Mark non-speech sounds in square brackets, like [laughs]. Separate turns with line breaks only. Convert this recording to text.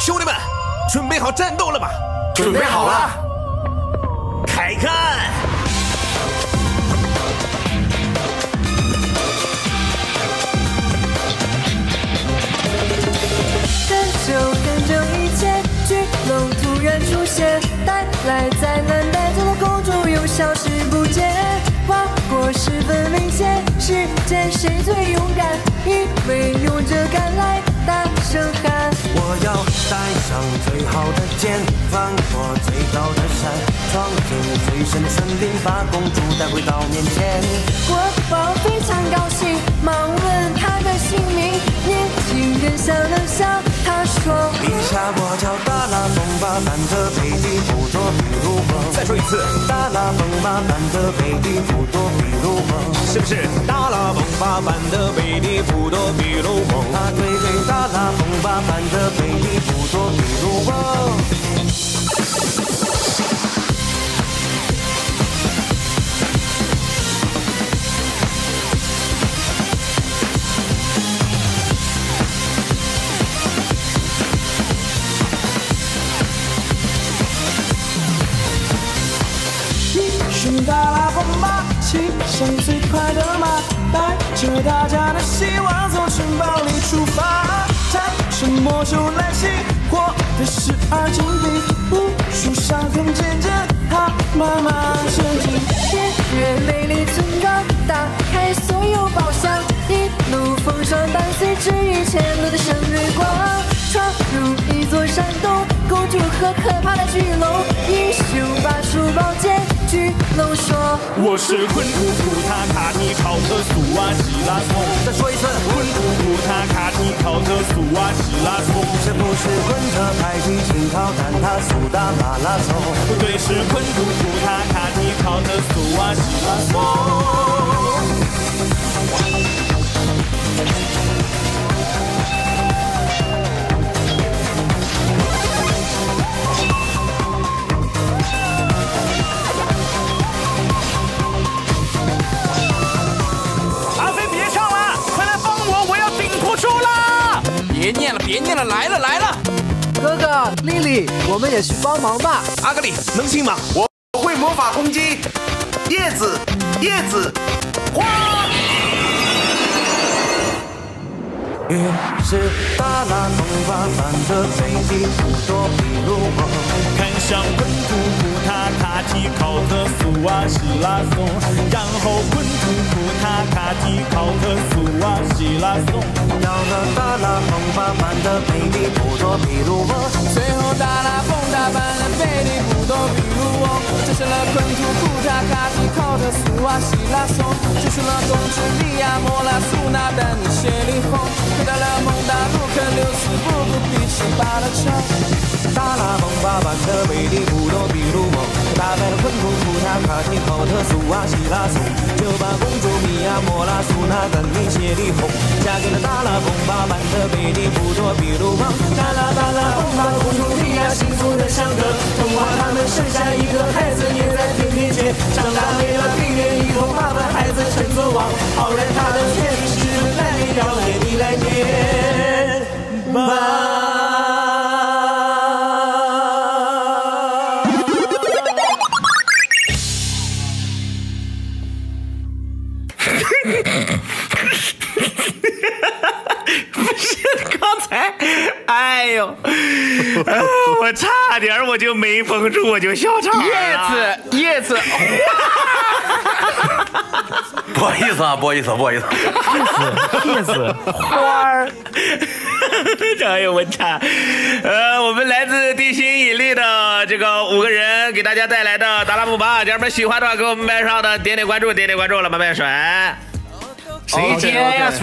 兄弟们，准备好战斗了吗？
准备好了，
开干。
很久很久以前，巨龙突然出现，带来灾难，带走了公主，又消失不见。划过十分明显，世间谁最勇敢？因为勇者赶来，大声喊。
带上最好的剑，翻过最高的山，闯进最深的森林，把公主带回到面前。
国王非常高兴，忙问他的姓名。年轻人想了想，他说：
陛下，我叫达拉崩巴班的贝利普多比鲁翁。
再说一次，
达拉崩巴班的贝蒂普多比鲁翁。
是不是达拉崩吧版的贝蒂普多比鲁翁？
啊，对对，达拉崩巴班的贝蒂普多比鲁翁。
是达拉崩吧，骑上最快的马，带着大家的希望从城堡里出发。战胜魔兽来袭，获得十二金币，无数伤痕见证他慢慢前进。
千月美丽村庄，打开所有宝箱，一路风霜伴随治愈前路的圣月光，闯入一座山洞，公主和可怕的巨龙，英雄拔出宝剑，巨龙说。
我是昆图库塔卡提考特苏瓦西拉松，
再说一次，
昆图库塔卡提考特苏瓦西拉松，
这不是混着排挤紧靠蛋挞苏达马拉松。
不对，是昆图库塔卡提考特苏瓦西拉松。
别念了，别念了，来了来了！
哥哥，丽丽，我们也去帮忙吧。
阿格里能行吗？
我会魔法攻击，叶子，叶子，花。
于是多比鲁翁。
看向昆图库塔卡提考特苏瓦西拉松，然后昆图库塔卡提考特苏瓦西拉松，
的贝利普多比鲁翁。
最后达拉崩大班的贝利普多比鲁翁，战胜了昆图库塔卡提考特苏瓦西拉松，战胜了冬之利亚莫拉苏纳丹尼谢里红，回到了蒙达卢克留斯布古比奇巴勒城。
达拉崩巴班的贝利普多比鲁翁，打败了昆图库塔卡提考特苏瓦西拉松，就把公主米娅莫拉苏纳丹尼谢里红嫁给了达拉崩巴班的贝利普多比鲁翁。达拉达拉崩巴的公主米娅幸福的像个童话，他们生下一个孩子也在天边间，长大没了病人以后，把把孩子称作王，好让他的天使来要给你来念吧。[laughs]
哎呦，呃 [laughs] 我差点我就没绷住，我就笑场了。
叶子，叶子，[laughs]
不好意思啊，不好意思，不好意思。
叶子，叶子花儿，
哎呦我操！呃，我们来自地心引力的这个五个人给大家带来的达拉姆巴，家人们喜欢的话给我们麦上的点点关注，点点关注了，慢慢甩。谁真
yes